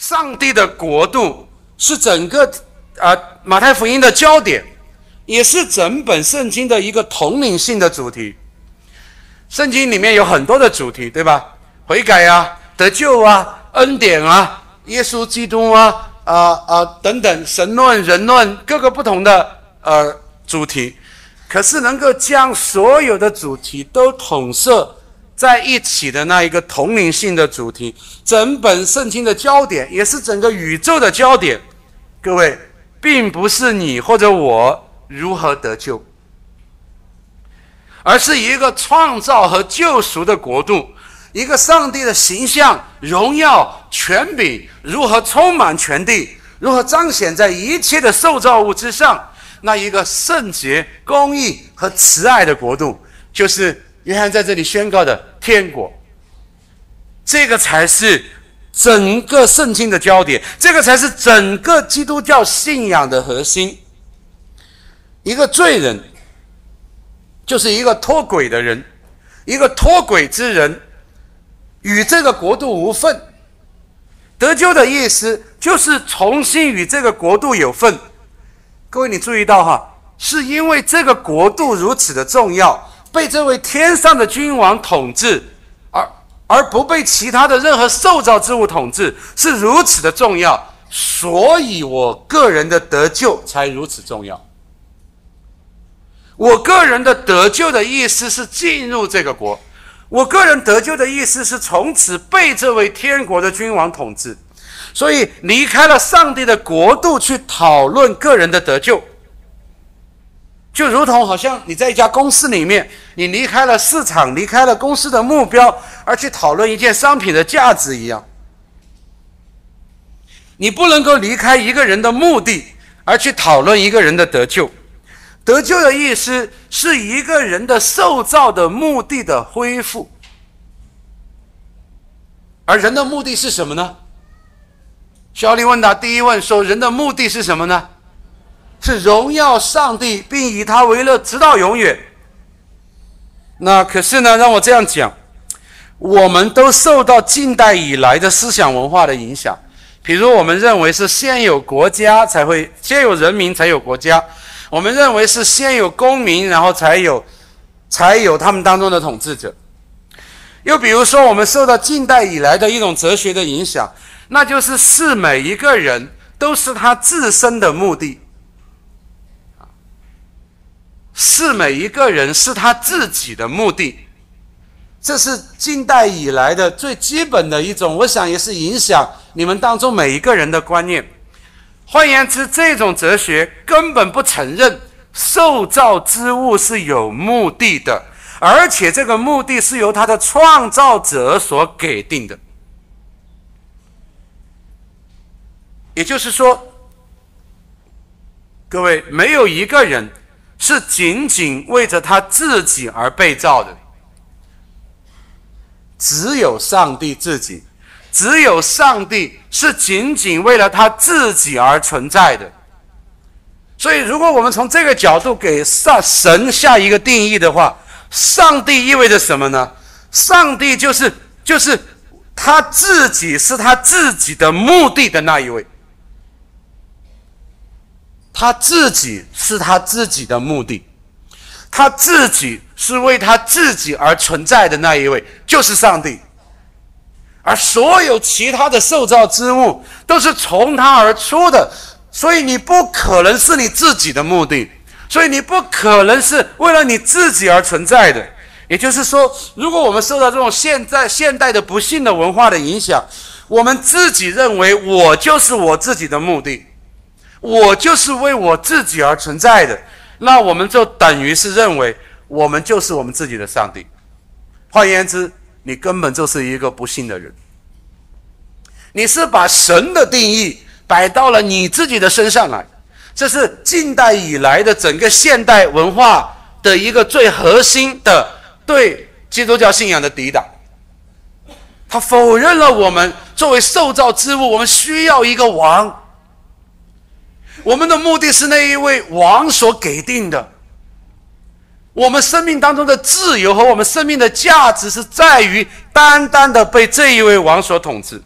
上帝的国度是整个啊马太福音的焦点，也是整本圣经的一个统领性的主题。圣经里面有很多的主题，对吧？悔改啊，得救啊，恩典啊，耶稣基督啊，啊啊等等，神论、人论，各个不同的呃主题。可是能够将所有的主题都统摄在一起的那一个统领性的主题，整本圣经的焦点，也是整个宇宙的焦点。各位，并不是你或者我如何得救。而是一个创造和救赎的国度，一个上帝的形象、荣耀、权柄如何充满全地，如何彰显在一切的受造物之上？那一个圣洁、公义和慈爱的国度，就是约翰在这里宣告的天国。这个才是整个圣经的焦点，这个才是整个基督教信仰的核心。一个罪人。就是一个脱轨的人，一个脱轨之人，与这个国度无份。得救的意思就是重新与这个国度有份。各位，你注意到哈，是因为这个国度如此的重要，被这位天上的君王统治，而而不被其他的任何受造之物统治，是如此的重要，所以我个人的得救才如此重要。我个人的得救的意思是进入这个国，我个人得救的意思是从此被这位天国的君王统治，所以离开了上帝的国度去讨论个人的得救，就如同好像你在一家公司里面，你离开了市场，离开了公司的目标，而去讨论一件商品的价值一样，你不能够离开一个人的目的而去讨论一个人的得救。得救的意思是一个人的受造的目的的恢复，而人的目的是什么呢？小李问答第一问说：“人的目的是什么呢？是荣耀上帝，并以他为乐，直到永远。”那可是呢？让我这样讲，我们都受到近代以来的思想文化的影响，比如我们认为是先有国家才会，先有人民才有国家。我们认为是先有公民，然后才有，才有他们当中的统治者。又比如说，我们受到近代以来的一种哲学的影响，那就是视每一个人都是他自身的目的，是每一个人是他自己的目的。这是近代以来的最基本的一种，我想也是影响你们当中每一个人的观念。换言之，这种哲学根本不承认受造之物是有目的的，而且这个目的是由他的创造者所给定的。也就是说，各位，没有一个人是仅仅为着他自己而被造的，只有上帝自己。只有上帝是仅仅为了他自己而存在的，所以，如果我们从这个角度给上神下一个定义的话，上帝意味着什么呢？上帝就是就是他自己是他自己的目的的那一位，他自己是他自己的目的，他自己是为他自己而存在的那一位，就是上帝。而所有其他的受造之物都是从他而出的，所以你不可能是你自己的目的，所以你不可能是为了你自己而存在的。也就是说，如果我们受到这种现在现代的不幸的文化的影响，我们自己认为我就是我自己的目的，我就是为我自己而存在的，那我们就等于是认为我们就是我们自己的上帝。换言之。你根本就是一个不幸的人。你是把神的定义摆到了你自己的身上来，这是近代以来的整个现代文化的一个最核心的对基督教信仰的抵挡。他否认了我们作为受造之物，我们需要一个王。我们的目的是那一位王所给定的。我们生命当中的自由和我们生命的价值是在于单单的被这一位王所统治。